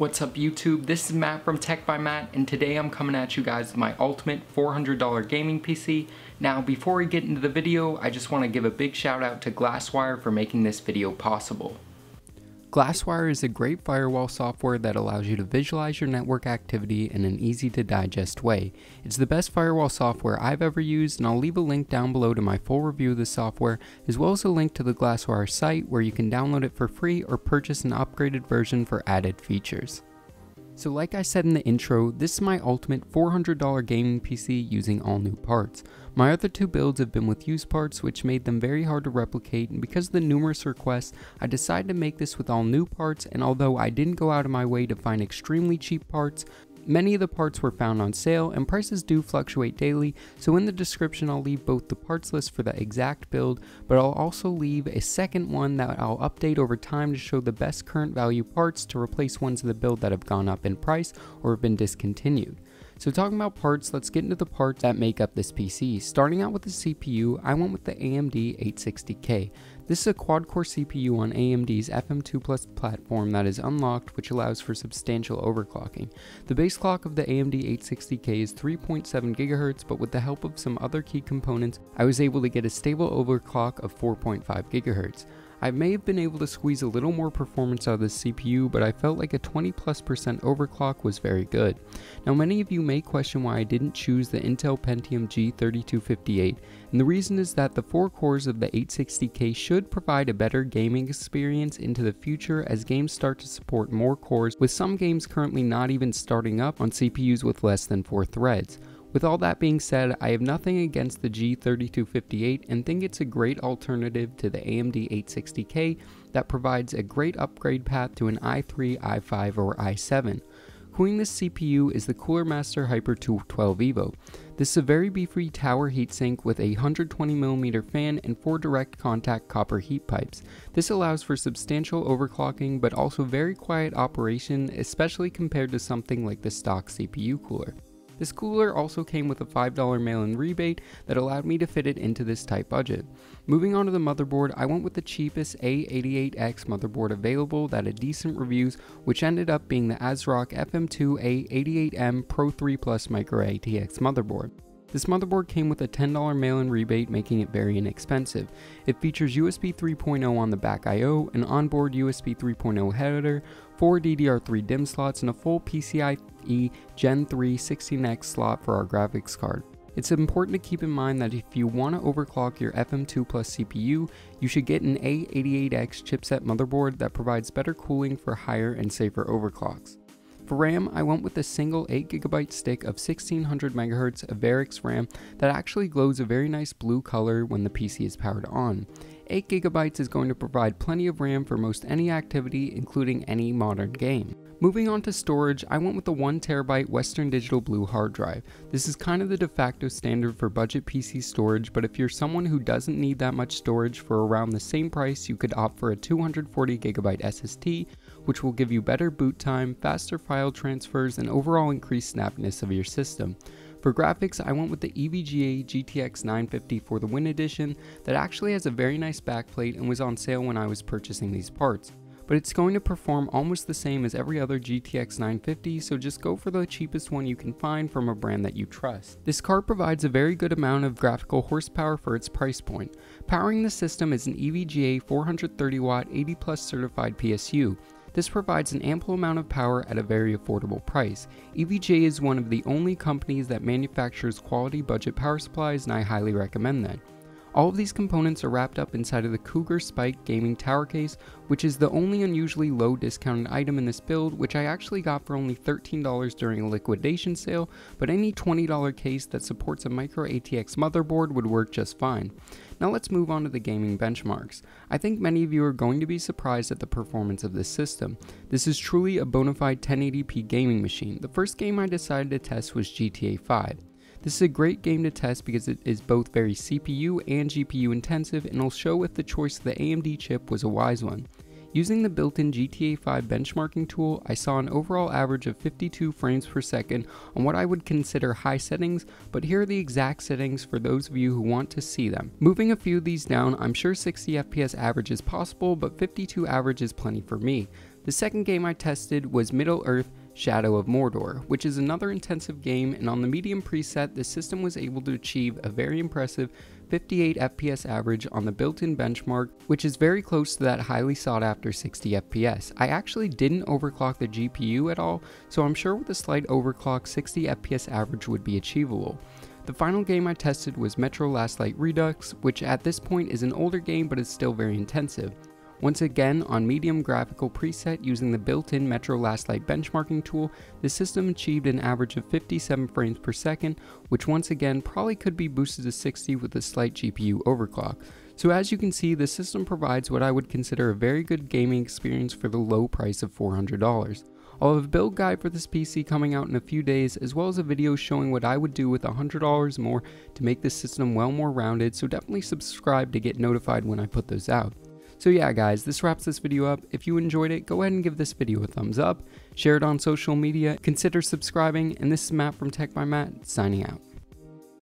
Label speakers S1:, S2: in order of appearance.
S1: What's up YouTube? This is Matt from Tech by Matt and today I'm coming at you guys with my ultimate $400 gaming PC. Now before we get into the video, I just want to give a big shout out to Glasswire for making this video possible. Glasswire is a great firewall software that allows you to visualize your network activity in an easy to digest way. It's the best firewall software I've ever used and I'll leave a link down below to my full review of the software as well as a link to the Glasswire site where you can download it for free or purchase an upgraded version for added features. So like I said in the intro, this is my ultimate $400 gaming PC using all new parts. My other two builds have been with used parts which made them very hard to replicate and because of the numerous requests, I decided to make this with all new parts and although I didn't go out of my way to find extremely cheap parts, Many of the parts were found on sale and prices do fluctuate daily, so in the description I'll leave both the parts list for the exact build, but I'll also leave a second one that I'll update over time to show the best current value parts to replace ones of the build that have gone up in price or have been discontinued. So talking about parts, let's get into the parts that make up this PC. Starting out with the CPU, I went with the AMD 860K. This is a quad-core CPU on AMD's FM2 Plus platform that is unlocked which allows for substantial overclocking. The base clock of the AMD 860K is 3.7 GHz but with the help of some other key components, I was able to get a stable overclock of 4.5 GHz. I may have been able to squeeze a little more performance out of the CPU, but I felt like a 20 plus percent overclock was very good. Now many of you may question why I didn't choose the Intel Pentium G3258, and the reason is that the 4 cores of the 860K should provide a better gaming experience into the future as games start to support more cores, with some games currently not even starting up on CPUs with less than 4 threads. With all that being said, I have nothing against the G3258 and think it's a great alternative to the AMD 860K that provides a great upgrade path to an i3, i5, or i7. Cooling this CPU is the Cooler Master Hyper 212 Evo. This is a very beefy tower heatsink with a 120mm fan and 4 direct contact copper heat pipes. This allows for substantial overclocking but also very quiet operation especially compared to something like the stock CPU cooler. This cooler also came with a $5 mail-in rebate that allowed me to fit it into this tight budget. Moving on to the motherboard, I went with the cheapest A88X motherboard available that had decent reviews, which ended up being the ASRock FM2 A88M Pro 3 Plus Micro ATX motherboard. This motherboard came with a $10 mail-in rebate making it very inexpensive. It features USB 3.0 on the back I.O., an onboard USB 3.0 header, 4 DDR3 DIMM slots, and a full PCIe Gen 3 16X slot for our graphics card. It's important to keep in mind that if you want to overclock your FM2 Plus CPU, you should get an A88X chipset motherboard that provides better cooling for higher and safer overclocks. For RAM, I went with a single 8GB stick of 1600 MHz Avexir RAM that actually glows a very nice blue color when the PC is powered on. 8GB is going to provide plenty of RAM for most any activity, including any modern game. Moving on to storage, I went with the 1TB Western Digital Blue hard drive. This is kind of the de facto standard for budget PC storage, but if you're someone who doesn't need that much storage for around the same price, you could opt for a 240GB SSD, which will give you better boot time, faster file transfers, and overall increased snappiness of your system. For graphics, I went with the EVGA GTX 950 for the Win Edition that actually has a very nice backplate and was on sale when I was purchasing these parts. But it's going to perform almost the same as every other GTX 950, so just go for the cheapest one you can find from a brand that you trust. This card provides a very good amount of graphical horsepower for its price point. Powering the system is an EVGA 430 watt 80 plus certified PSU. This provides an ample amount of power at a very affordable price. EVGA is one of the only companies that manufactures quality budget power supplies and I highly recommend that. All of these components are wrapped up inside of the Cougar Spike gaming tower case, which is the only unusually low discounted item in this build, which I actually got for only $13 during a liquidation sale, but any $20 case that supports a micro ATX motherboard would work just fine. Now let's move on to the gaming benchmarks. I think many of you are going to be surprised at the performance of this system. This is truly a bona fide 1080p gaming machine. The first game I decided to test was GTA 5. This is a great game to test because it is both very CPU and GPU intensive and will show if the choice of the AMD chip was a wise one. Using the built-in GTA 5 benchmarking tool, I saw an overall average of 52 frames per second on what I would consider high settings, but here are the exact settings for those of you who want to see them. Moving a few of these down, I'm sure 60 FPS average is possible, but 52 average is plenty for me. The second game I tested was Middle Earth Shadow of Mordor, which is another intensive game and on the medium preset the system was able to achieve a very impressive 58 FPS average on the built-in benchmark, which is very close to that highly sought after 60 FPS. I actually didn't overclock the GPU at all, so I'm sure with a slight overclock 60 FPS average would be achievable. The final game I tested was Metro Last Light Redux, which at this point is an older game but is still very intensive. Once again, on medium graphical preset using the built-in Metro Last Light benchmarking tool, the system achieved an average of 57 frames per second, which once again probably could be boosted to 60 with a slight GPU overclock. So as you can see, the system provides what I would consider a very good gaming experience for the low price of $400. I'll have a build guide for this PC coming out in a few days, as well as a video showing what I would do with $100 more to make this system well more rounded, so definitely subscribe to get notified when I put those out. So yeah guys, this wraps this video up. If you enjoyed it, go ahead and give this video a thumbs up, share it on social media, consider subscribing, and this is Matt from Tech by Matt, signing out.